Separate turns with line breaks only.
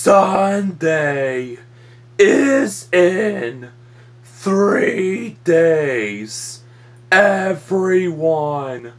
Sunday is in three days. Everyone.